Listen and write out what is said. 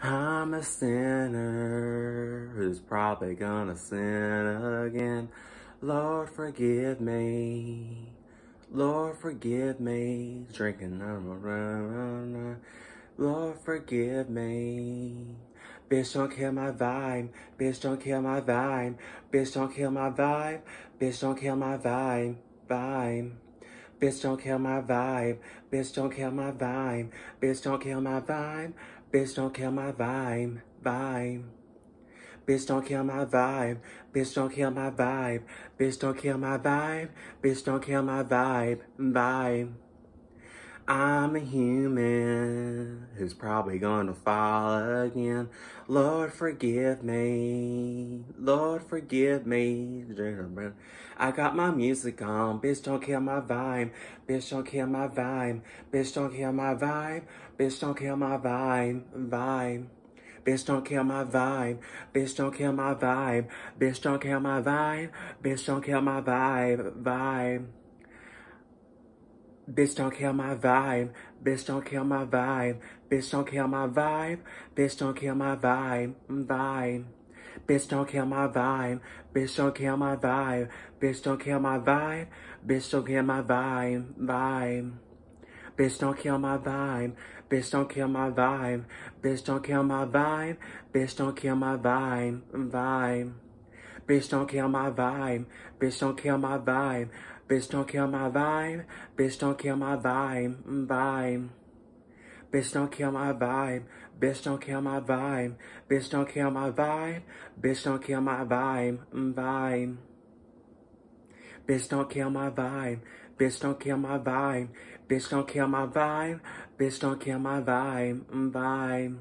I'm a sinner who's probably gonna sin again. Lord, forgive me. Lord, forgive me. Drinking, Lord, forgive me. Bitch, don't kill my vibe. Bitch, don't kill my vibe. Bitch, don't kill my vibe. Bitch, don't kill my vibe. Vibe. Bitch, don't kill my vibe. Bitch, don't kill my vibe. Bitch, don't kill my vibe. Bitch, don't kill my vibe. Vibe. Bitch, don't kill my vibe. Bitch, don't kill my vibe. Bitch, don't kill my vibe. Bitch, don't kill my vibe. Vibe. I'm a human who's probably gonna fall again. Lord, forgive me. Lord, forgive me. I got my music on. Bitch, don't kill my vibe. Bitch, don't kill my vibe. Bitch, don't kill my vibe. Bitch, don't kill my vibe. Vibe. Bitch, don't kill my vibe. Bitch, don't kill my vibe. Bitch, don't kill my vibe. Bitch, don't kill my vibe. Vibe. Bitch, don't kill my vibe. Bitch, don't kill my vibe. Bitch, don't kill my vibe. Bitch, don't kill my vibe. Vibe. Bitch, don't kill my vibe. Bitch, don't kill my vibe. Bitch, don't kill my vibe. Bitch, don't kill my vibe. Vibe. Bitch, don't kill my vibe. Bitch, don't kill my vibe. Bitch, don't kill my vibe. Bitch, don't kill my vibe. Vibe. Bitch, don't kill my vibe. Bitch, don't kill my vibe. Bitch, don't kill my vibe. Bitch, don't kill my vibe. Vibe. Bitch, don't kill my vibe. Bitch, don't kill my vibe. Bitch, don't kill my vibe. Bitch, don't kill my vibe. Vibe. Bitch, don't kill my vibe. Bitch, don't kill my vibe. Bitch, don't kill my vibe. Bitch, don't kill my vibe. Vibe.